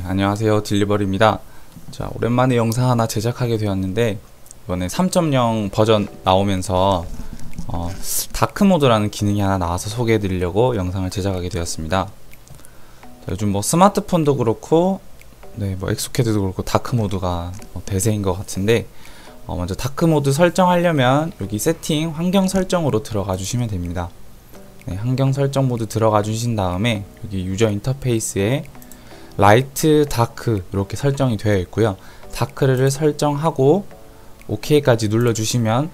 안녕하세요. 딜리버리입니다. 자 오랜만에 영상 하나 제작하게 되었는데 이번에 3.0 버전 나오면서 어, dark 모드라는 기능이 하나 나와서 소개해 드리려고 영상을 제작하게 되었습니다. 자, 요즘 뭐 스마트폰도 그렇고 네, 뭐 엑소캐드도 그렇고 dark 모드가 뭐 대세인 것 같은데 어, 먼저 dark 모드 설정하려면 여기 세팅 환경 설정으로 들어가 주시면 됩니다. 네, 환경 설정 모드 들어가 주신 다음에 여기 user interface에 light, dark 이렇게 설정이 되어 있고요. dark를 설정하고 OK까지 눌러주시면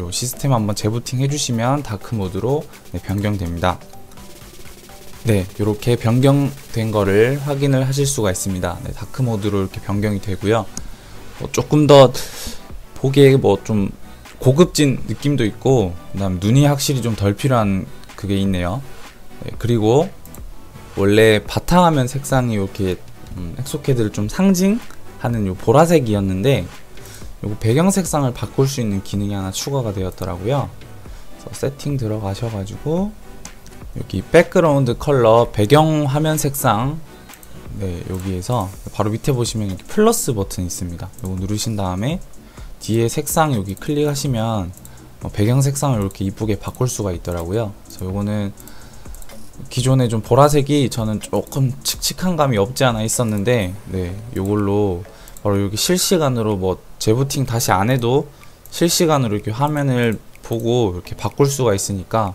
요 시스템 한번 재부팅 해주시면 dark 모드로 네, 변경됩니다. 네, 이렇게 변경된 거를 확인을 하실 수가 있습니다. 네, dark 모드로 이렇게 변경이 되고요. 뭐 조금 더 보기에 뭐 좀 고급진 느낌도 있고, 그다음 눈이 확실히 좀 덜 피로한 그게 있네요. 네, 그리고 원래 바탕화면 색상이 이렇게 음, 엑소캐드를 좀 상징하는 요 보라색이었는데 요거 배경 색상을 바꿀 수 있는 기능이 하나 추가가 되었더라고요. 세팅 들어가셔가지고 여기 background color 배경 화면 색상 네 여기에서 바로 밑에 보시면 이렇게 플러스 버튼이 있습니다. 요거 누르신 다음에 뒤에 색상 여기 클릭하시면 어, 배경 색상을 이렇게 이쁘게 바꿀 수가 있더라고요. 그래서 요거는 기존에 좀 보라색이 저는 조금 칙칙한 감이 없지 않아 있었는데 네 요걸로 바로 여기 실시간으로 뭐 재부팅 다시 안 해도 실시간으로 이렇게 화면을 보고 이렇게 바꿀 수가 있으니까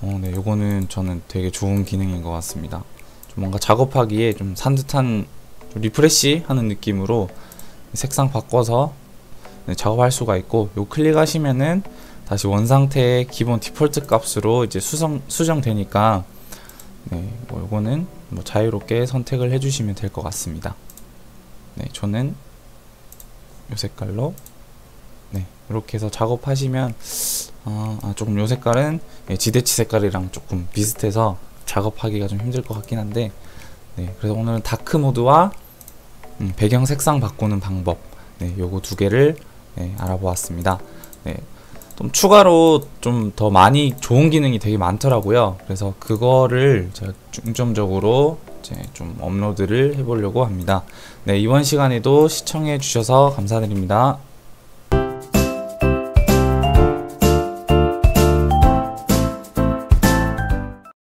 어, 네 요거는 저는 되게 좋은 기능인 것 같습니다. 좀 뭔가 작업하기에 좀 산뜻한 좀 refresh 하는 느낌으로 색상 바꿔서 네, 작업할 수가 있고 요 클릭하시면은 다시 원상태의 기본 디폴트 값으로 이제 수정, 수정되니까 네, 뭐 요거는 뭐 자유롭게 선택을 해주시면 될 것 같습니다. 네, 저는 요 색깔로 네, 이렇게 해서 작업하시면 아, 아 조금 요 색깔은 예, 지대치 색깔이랑 조금 비슷해서 작업하기가 좀 힘들 것 같긴 한데 네, 그래서 오늘은 다크 모드와 음, 배경 색상 바꾸는 방법 네, 요거 두 개를 네, 알아보았습니다. 네, 좀 추가로 좀 더 많이 좋은 기능이 되게 많더라고요. 그래서 그거를 제가 중점적으로 이제 좀 업로드를 해보려고 합니다. 네, 이번 시간에도 시청해 주셔서 감사드립니다.